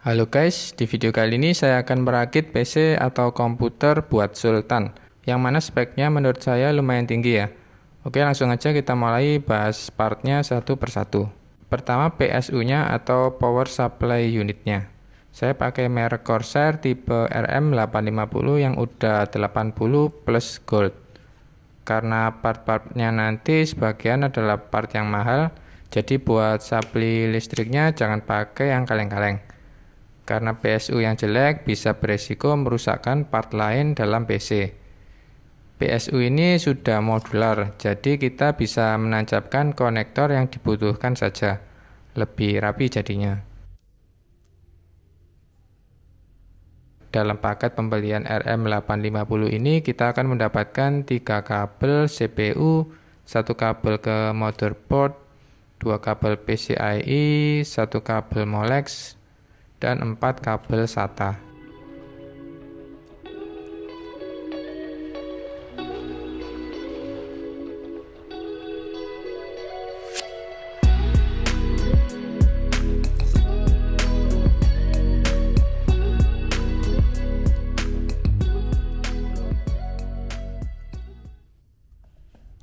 Halo guys, di video kali ini saya akan merakit PC atau komputer buat Sultan yang mana speknya menurut saya lumayan tinggi ya. Oke langsung aja kita mulai bahas partnya satu persatu. Pertama PSU-nya atau Power Supply Unitnya. Saya pakai merek Corsair tipe RM850 yang udah 80 plus gold. Karena part-partnya nanti sebagian adalah part yang mahal, jadi buat supply listriknya jangan pakai yang kaleng-kaleng. Karena PSU yang jelek bisa beresiko merusakkan part lain dalam PC. PSU ini sudah modular, jadi kita bisa menancapkan konektor yang dibutuhkan saja. Lebih rapi jadinya. Dalam paket pembelian RM850 ini kita akan mendapatkan tiga kabel CPU, satu kabel ke motherboard, dua kabel PCIe, satu kabel Molex, dan empat kabel SATA.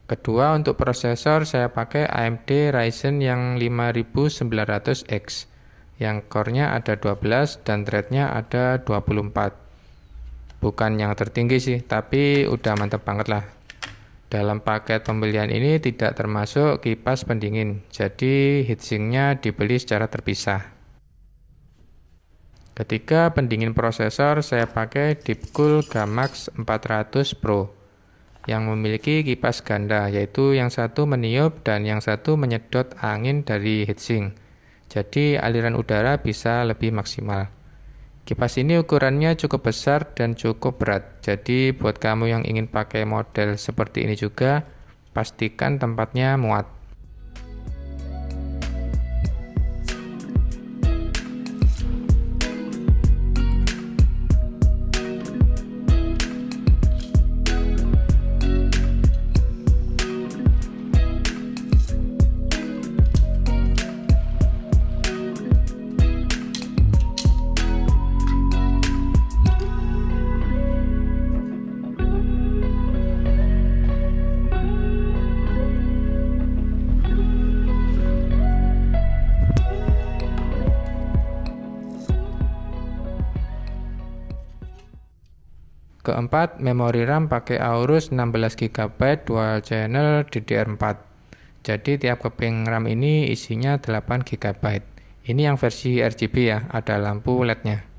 Kedua untuk prosesor saya pakai AMD Ryzen yang 5900X yang core-nya ada 12 dan thread-nya ada 24 bukan yang tertinggi sih tapi udah mantep banget lah. Dalam paket pembelian ini tidak termasuk kipas pendingin jadi heatsinknya dibeli secara terpisah. Ketika pendingin prosesor saya pakai Deepcool Gamax 400 Pro yang memiliki kipas ganda, yaitu yang satu meniup dan yang satu menyedot angin dari heatsink. Jadi aliran udara bisa lebih maksimal. Kipas ini ukurannya cukup besar dan cukup berat. Jadi buat kamu yang ingin pakai model seperti ini juga, pastikan tempatnya muat. Keempat, memori RAM pakai Aorus 16GB dual channel DDR4. Jadi tiap keping RAM ini isinya 8GB. Ini yang versi RGB ya, ada lampu LED-nya.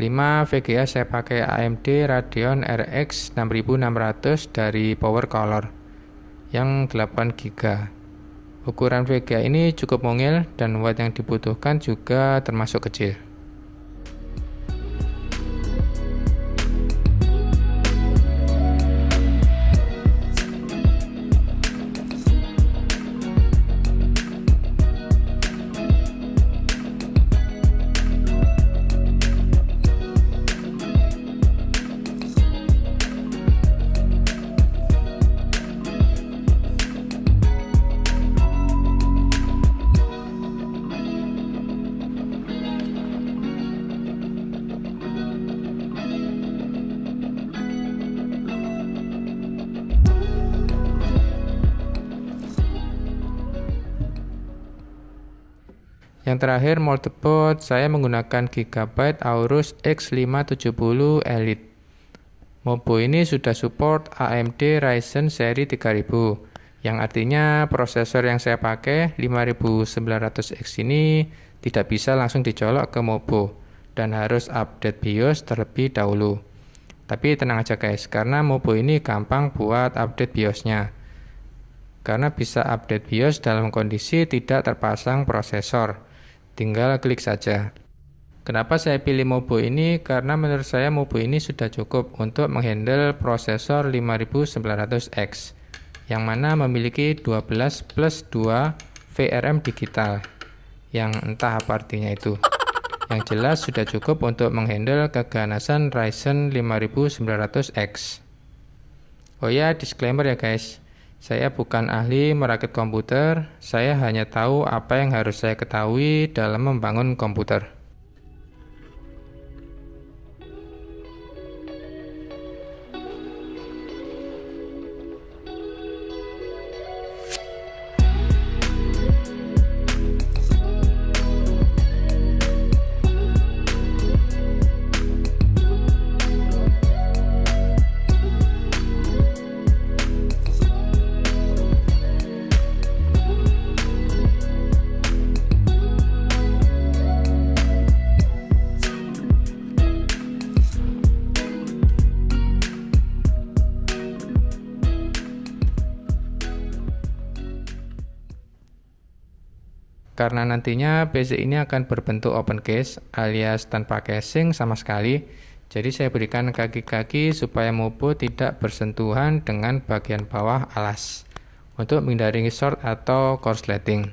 Kelima, VGA saya pakai AMD Radeon RX 6600 dari Power Color yang 8 GB. Ukuran VGA ini cukup mungil dan watt yang dibutuhkan juga termasuk kecil. Terakhir multiboard saya menggunakan Gigabyte Aorus X570 Elite. Mobo ini sudah support AMD Ryzen seri 3000 yang artinya prosesor yang saya pakai 5900X ini tidak bisa langsung dicolok ke Mobo dan harus update BIOS terlebih dahulu. Tapi tenang aja guys, karena Mobo ini gampang buat update BIOSnya. Karena bisa update BIOS dalam kondisi tidak terpasang prosesor tinggal klik saja. Kenapa saya pilih Mobo ini? Karena menurut saya Mobo ini sudah cukup untuk menghandle prosesor 5900X yang mana memiliki 12 plus 2 VRM digital yang entah apa artinya itu. Yang jelas sudah cukup untuk menghandle keganasan Ryzen 5900X. Oh ya, disclaimer ya guys. Saya bukan ahli merakit komputer, saya hanya tahu apa yang harus saya ketahui dalam membangun komputer. Karena nantinya PC ini akan berbentuk open case alias tanpa casing sama sekali. Jadi saya berikan kaki-kaki supaya mopo tidak bersentuhan dengan bagian bawah alas. Untuk menghindari short atau korsleting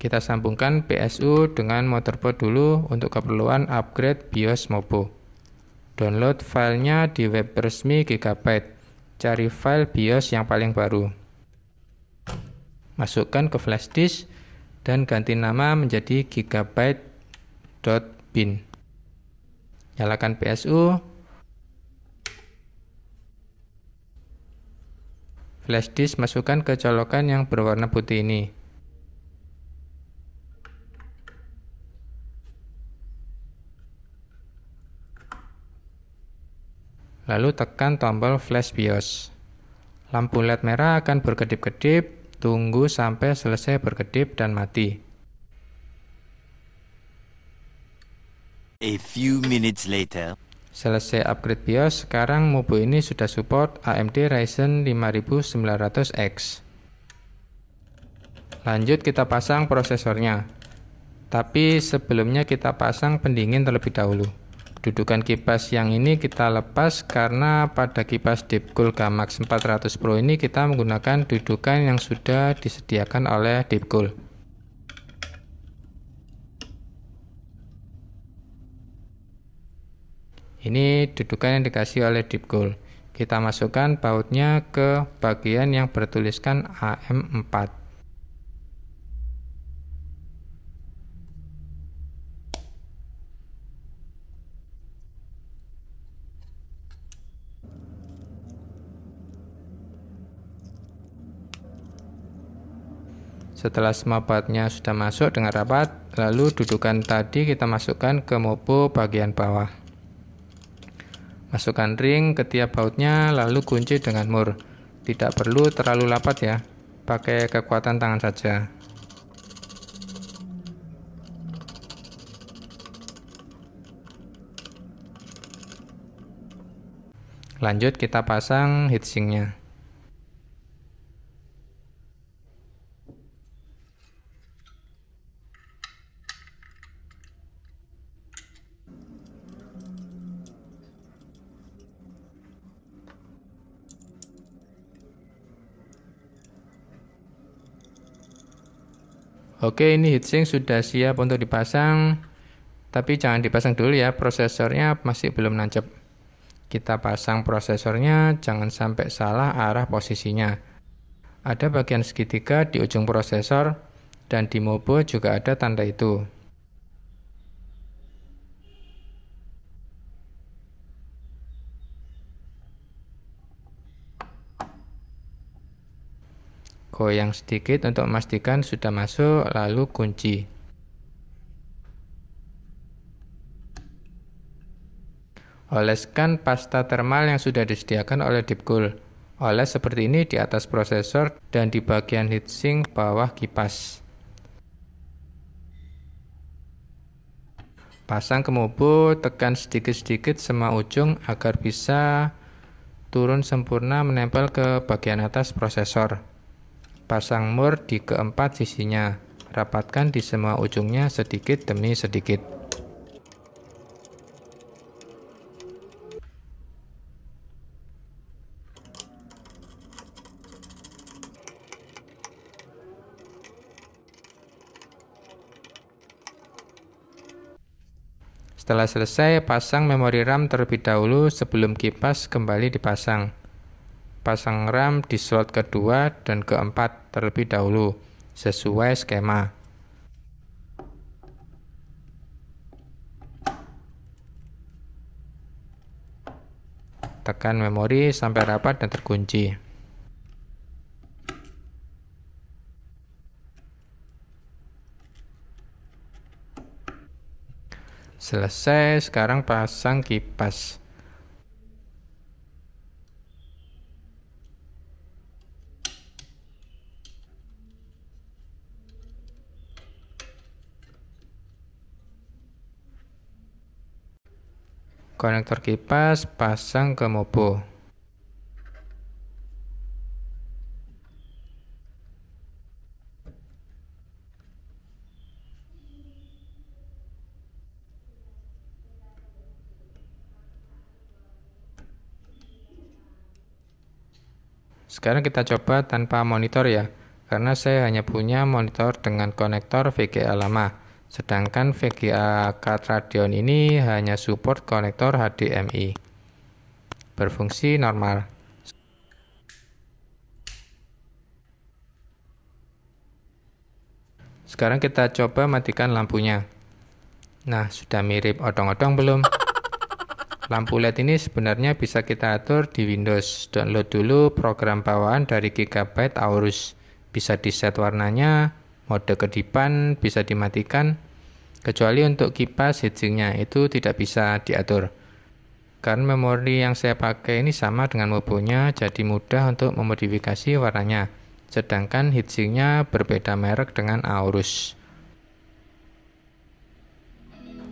Kita sambungkan PSU dengan motherboard dulu untuk keperluan upgrade BIOS Mobo. Download filenya di web resmi Gigabyte. Cari file BIOS yang paling baru. Masukkan ke flash disk dan ganti nama menjadi gigabyte.bin. Nyalakan PSU. Flash disk masukkan ke colokan yang berwarna putih ini. Lalu tekan tombol flash BIOS. Lampu LED merah akan berkedip-kedip, tunggu sampai selesai berkedip dan mati. A few minutes later. Selesai upgrade BIOS, sekarang Mobo ini sudah support AMD Ryzen 5900X. Lanjut kita pasang prosesornya. Tapi sebelumnya kita pasang pendingin terlebih dahulu. Dudukan kipas yang ini kita lepas karena pada kipas Deepcool Gamax 400 Pro ini kita menggunakan dudukan yang sudah disediakan oleh Deepcool. Ini dudukan yang dikasih oleh Deepcool. Kita masukkan bautnya ke bagian yang bertuliskan AM4. Setelah semua sudah masuk dengan rapat, lalu dudukan tadi kita masukkan ke mopo bagian bawah. Masukkan ring ke tiap bautnya, lalu kunci dengan mur. Tidak perlu terlalu rapat ya, pakai kekuatan tangan saja. Lanjut kita pasang heatsinknya. Oke, ini heatsink sudah siap untuk dipasang. Tapi jangan dipasang dulu ya, prosesornya masih belum nancep. Kita pasang prosesornya, jangan sampai salah arah posisinya. Ada bagian segitiga di ujung prosesor, dan di Mobo juga ada tanda itu. Goyang sedikit untuk memastikan sudah masuk, lalu kunci. Oleskan pasta thermal yang sudah disediakan oleh Deepcool. Oles seperti ini di atas prosesor dan di bagian heatsink bawah kipas. Pasang ke mobo, tekan sedikit-sedikit semua ujung agar bisa turun sempurna menempel ke bagian atas prosesor. Pasang mur di keempat sisinya. Rapatkan di semua ujungnya sedikit demi sedikit. Setelah selesai, pasang memori RAM terlebih dahulu sebelum kipas kembali dipasang pasang RAM di slot kedua dan keempat terlebih dahulu, sesuai skema. Tekan memori sampai rapat dan terkunci. Selesai, sekarang pasang kipas. Konektor kipas pasang ke mobo Sekarang kita coba tanpa monitor ya, karena saya hanya punya monitor dengan konektor VGA lama. Sedangkan VGA card Radeon ini hanya support konektor HDMI. Berfungsi normal. Sekarang kita coba matikan lampunya. Nah, sudah mirip odong-odong belum? Lampu LED ini sebenarnya bisa kita atur di Windows. Download dulu program bawaan dari Gigabyte Aorus. Bisa di set warnanya, mode kedipan bisa dimatikan, kecuali untuk kipas heatsinknya itu tidak bisa diatur. Karena memori yang saya pakai ini sama dengan mobonya, jadi mudah untuk memodifikasi warnanya. Sedangkan heatsinknya berbeda merek dengan Aorus.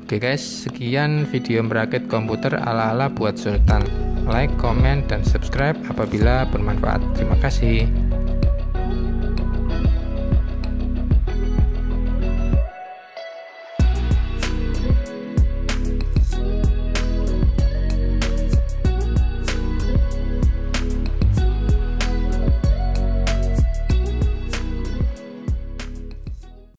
Oke guys, sekian video merakit komputer ala-ala buat Sultan. Like, comment, dan subscribe apabila bermanfaat. Terima kasih.